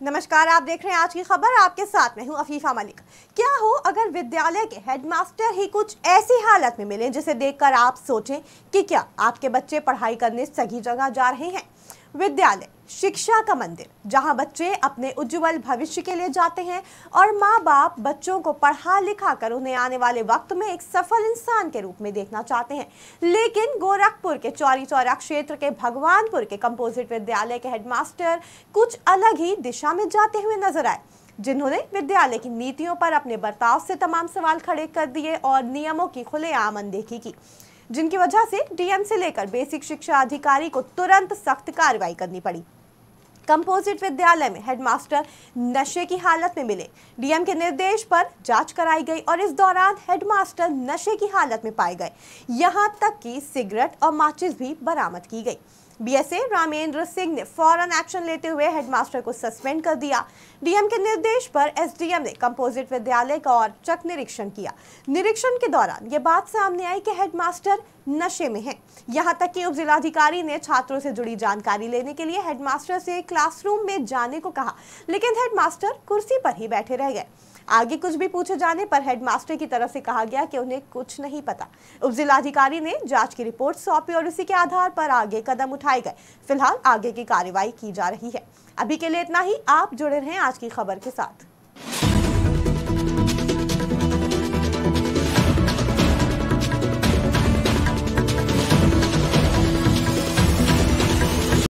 नमस्कार, आप देख रहे हैं आज की खबर। आपके साथ में हूँ अफीफा मलिक। क्या हो, अगर विद्यालय के हेडमास्टर ही कुछ ऐसी हालत में मिले जिसे देखकर आप सोचें कि क्या आपके बच्चे पढ़ाई करने सही जगह जा रहे हैं? विद्यालय, शिक्षा का मंदिर, जहाँ बच्चे अपने उज्जवल भविष्य के लिए जाते हैं और माँ बाप बच्चों को पढ़ा, लिखा कर उन्हें आने वाले वक्त में एक सफल इंसान के रूप में देखना चाहते हैं। लेकिन गोरखपुर के चौरी चौरा क्षेत्र के भगवानपुर के कंपोजिट विद्यालय के हेडमास्टर कुछ अलग ही दिशा में जाते हुए नज़र आए, जिन्होंने विद्यालय की नीतियों पर अपने बर्ताव से तमाम सवाल खड़े कर दिए और नियमों की खुलेआम अनदेखी की। जिनकी वजह से डीएम से लेकर बेसिक शिक्षा अधिकारी को तुरंत सख्त कार्रवाई करनी पड़ी। कंपोजिट विद्यालय में हेडमास्टर नशे की हालत में मिले। डीएम के निर्देश पर जाँच कराई गई और इस दौरान हेडमास्टर नशे की हालत में पाए गए। यहाँ तक कि सिगरेट और माचिस भी बरामद की गई। बीएसए रामेंद्र सिंह ने फ़ौरन एक्शन लेते हुए हेडमास्टर को सस्पेंड कर दिया। डीएम के निर्देश पर एसडीएम ने कंपोजिट विद्यालय का और चक निरीक्षण किया। निरीक्षण के दौरान ये बात सामने आई कि हेडमास्टर नशे में है। यहाँ तक कि उप जिलाधिकारी ने छात्रों से जुड़ी जानकारी लेने के लिए हेडमास्टर से क्लासरूम में जाने को कहा, लेकिन हेडमास्टर कुर्सी पर ही बैठे रह गए। आगे कुछ भी पूछे जाने पर हेडमास्टर की तरफ़ से कहा गया कि उन्हें कुछ नहीं पता। उप जिलाधिकारी ने जाँच की रिपोर्ट सौंपी और उसी के आधार पर आगे कदम उठाए गए। फ़िलहाल आगे की कार्रवाई की जा रही है। अभी के लिए इतना ही। आप जुड़े रहें आज की खबर के साथ।